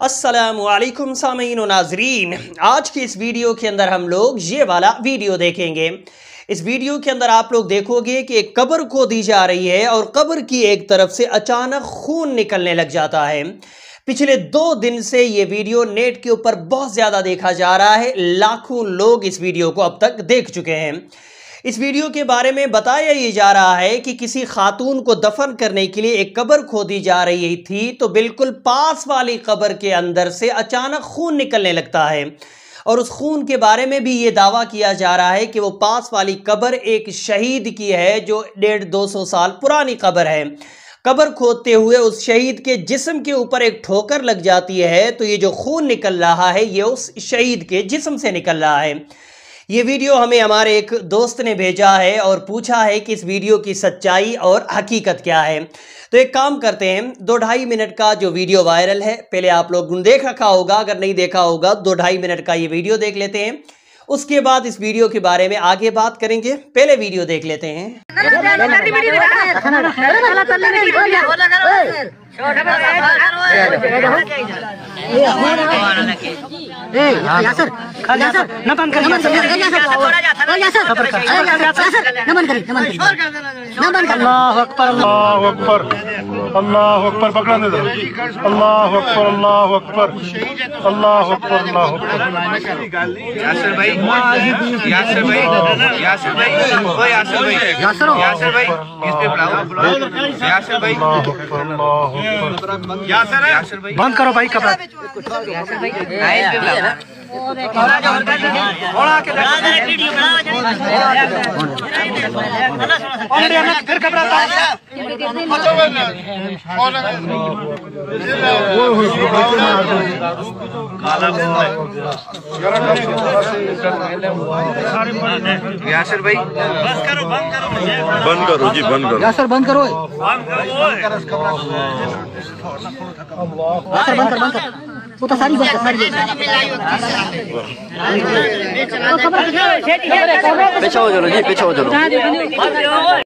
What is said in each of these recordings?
असलकुम सामीन नाजरीन। आज की इस वीडियो के अंदर हम लोग ये वाला वीडियो देखेंगे। इस वीडियो के अंदर आप लोग देखोगे कि एक कब्र को दी जा रही है और कब्र की एक तरफ़ से अचानक खून निकलने लग जाता है। पिछले दो दिन से ये वीडियो नेट के ऊपर बहुत ज़्यादा देखा जा रहा है। लाखों लोग इस वीडियो को अब तक देख चुके हैं। इस वीडियो के बारे में बताया ये जा रहा है कि किसी खातून को दफन करने के लिए एक कब्र खोदी जा रही थी तो बिल्कुल पास वाली कब्र के अंदर से अचानक खून निकलने लगता है। और उस खून के बारे में भी ये दावा किया जा रहा है कि वो पास वाली कब्र एक शहीद की है, जो डेढ़ दो सौ साल पुरानी कब्र है। कब्र खोदते हुए उस शहीद के जिस्म के ऊपर एक ठोकर लग जाती है तो ये जो खून निकल रहा है, ये उस शहीद के जिस्म से निकल रहा है। ये वीडियो हमें हमारे एक दोस्त ने भेजा है और पूछा है कि इस वीडियो की सच्चाई और हकीकत क्या है तो एक काम करते हैं दो ढाई मिनट का जो वीडियो वायरल है पहले आप लोग देख रखा होगा अगर नहीं देखा होगा दो ढाई मिनट का ये वीडियो देख लेते हैं उसके बाद इस वीडियो के बारे में आगे बात करेंगे पहले वीडियो देख लेते हैं यासर यासर नमन कर नमन यासर नमन कर नमन कर नमन कर अल्लाह अकबर अल्लाह अकबर अल्लाह अकबर। पकड़ा दे अल्लाह अकबर अल्लाह अकबर अल्लाह अकबर अल्लाह अकबर। यासर भाई यासर भाई यासर भाई ओ यासर भाई यासर यासर भाई इस पे बुलाओ यासर भाई अल्लाह अकबर अल्लाह बंद करो भाई कपड़ा फिर कपड़ा यासर भाई। बंद करो जी बंद करो। यासर बंद करो। यासर बंद कर बंद कर। वो तो सारी बंद कर सारी पीछे हो चलो जी पीछे हो चलो।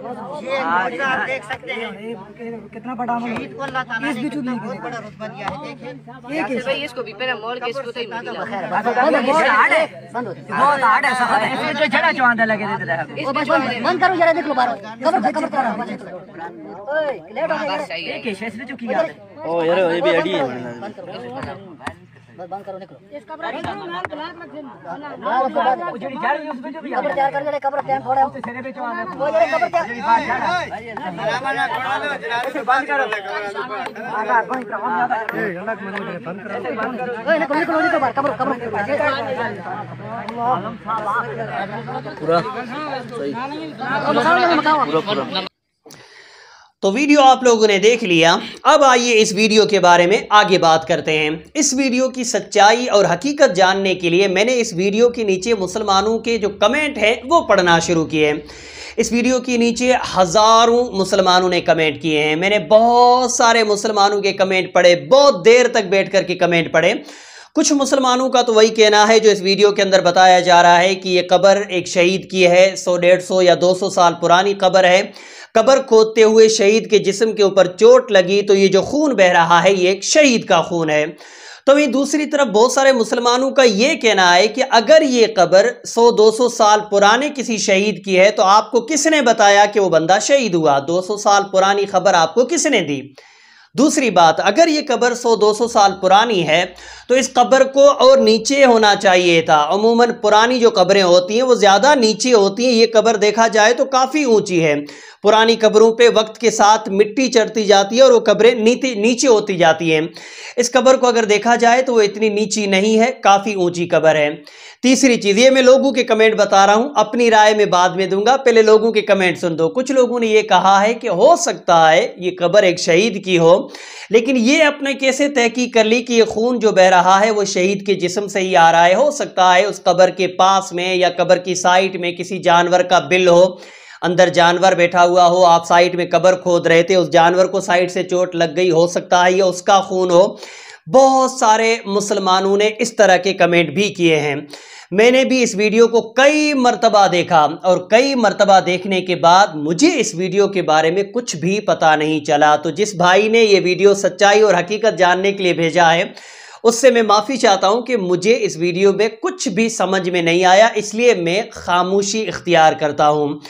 है। ये आप देख सकते हैं। कितना बड़ा शहीद को अल्लाह ताला ने इतना बहुत बड़ा रुतबा दिया है देखें। भाई इसको भी पहले मोड़ के इसको तो ही बंद होती बहुत हार्ड है। सब जो जड़ा जो आंदा लगे देते रहे ओ बस बंद करो जरा देख लो बाहर। कबर पे कबर करो ओए लेट हो गया। एक है शेष जो किया ओ यार ये भी अड़ी है। बस बंद करो निकलो कब्र जड़ी जड़ उस पे जो भी कब्र तैयार कर जड़े कब्र टाइम थोड़ा है सिरे पे जो आने वो जड़े कब्र तैयार बंद करो आगा कोई प्रॉब्लम ज़्यादा ए अलग मनो जड़े बंद करो ओए निकलो निकलो निकलो बाहर कब्र कब्र पूरा सही पूरा पूरा तो वीडियो आप लोगों ने देख लिया। अब आइए इस वीडियो के बारे में आगे बात करते हैं। इस वीडियो की सच्चाई और हकीकत जानने के लिए मैंने इस वीडियो के नीचे मुसलमानों के जो कमेंट हैं, वो पढ़ना शुरू किए इस वीडियो के नीचे हज़ारों मुसलमानों ने कमेंट किए हैं। मैंने बहुत सारे मुसलमानों के कमेंट पढ़े, बहुत देर तक बैठ कर के कमेंट पढ़े। कुछ मुसलमानों का तो वही कहना है जो इस वीडियो के अंदर बताया जा रहा है कि ये कब्र एक शहीद की है, सौ डेढ़ सौ या दो सौ साल पुरानी कब्र है। कब्र खोदते हुए शहीद के जिस्म के ऊपर चोट लगी तो ये जो खून बह रहा है, ये एक शहीद का खून है। तो वहीं दूसरी तरफ़ बहुत सारे मुसलमानों का ये कहना है कि अगर ये कब्र 100-200 साल पुराने किसी शहीद की है तो आपको किसने बताया कि वो बंदा शहीद हुआ? 200 साल पुरानी खबर आपको किसने दी? दूसरी बात, अगर ये कब्र 100-200 साल पुरानी है तो इस कब्र को और नीचे होना चाहिए था। अमूमन पुरानी जो कब्रें होती हैं, वो ज़्यादा नीचे होती हैं। ये कब्र देखा जाए तो काफ़ी ऊँची है। पुरानी कब्रों पे वक्त के साथ मिट्टी चढ़ती जाती है और वो कब्रें नीचे नीचे होती जाती हैं। इस कब्र को अगर देखा जाए तो वो इतनी नीची नहीं है, काफ़ी ऊँची कब्र है। तीसरी चीज़, ये मैं लोगों के कमेंट बता रहा हूँ, अपनी राय में बाद में दूँगा। पहले लोगों के कमेंट सुन दो। कुछ लोगों ने ये कहा है कि हो सकता है ये कब्र एक शहीद की हो, लेकिन ये अपने कैसे तहकीक कर ली कि ये खून जो बह रहा है वो शहीद के जिस्म से ही आ रहा है? हो सकता है उस कब्र के पास में या कब्र की साइट में किसी जानवर का बिल हो अंदर जानवर बैठा हुआ हो, आप साइड में कबर खोद रहे थे, उस जानवर को साइड से चोट लग गई, हो सकता है या उसका खून हो। बहुत सारे मुसलमानों ने इस तरह के कमेंट भी किए हैं। मैंने भी इस वीडियो को कई मरतबा देखा और कई मरतबा देखने के बाद मुझे इस वीडियो के बारे में कुछ भी पता नहीं चला। तो जिस भाई ने ये वीडियो सच्चाई और हकीकत जानने के लिए भेजा है, उससे मैं माफ़ी चाहता हूँ कि मुझे इस वीडियो में कुछ भी समझ में नहीं आया, इसलिए मैं खामोशी इख्तियार करता हूँ।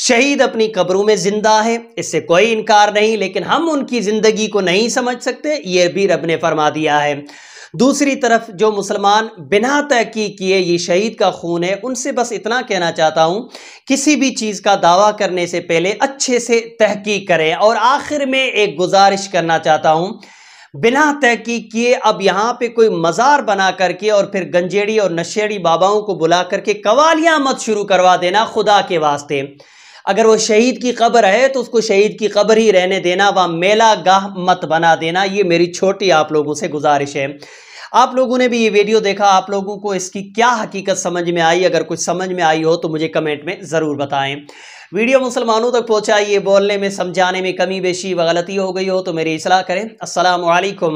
शहीद अपनी कब्रों में ज़िंदा है। इससे कोई इनकार नहीं, लेकिन हम उनकी ज़िंदगी को नहीं समझ सकते, ये भी रब ने फरमा दिया है। दूसरी तरफ़, जो मुसलमान बिना तहकीक किए ये शहीद का खून है, उनसे बस इतना कहना चाहता हूँ, किसी भी चीज़ का दावा करने से पहले अच्छे से तहकीक करें। और आखिर में एक गुजारिश करना चाहता हूँ, बिना तहकीक किए अब यहाँ पे कोई मज़ार बना करके और फिर गंजेड़ी और नशेड़ी बाबाओं को बुला करके कवालियाँ मत शुरू करवा देना खुदा के वास्ते। अगर वो शहीद की कब्र है तो उसको शहीद की कब्र ही रहने देना व मेला गाह मत बना देना, ये मेरी छोटी आप लोगों से गुजारिश है। आप लोगों ने भी ये वीडियो देखा, आप लोगों को इसकी क्या हकीकत समझ में आई? अगर कुछ समझ में आई हो तो मुझे कमेंट में ज़रूर बताएँ। वीडियो मुसलमानों तक पहुँचाइए, बोलने में, समझाने में कमी, बेशी व गलती हो गई हो तो मेरी इसलाह करें। असलकुम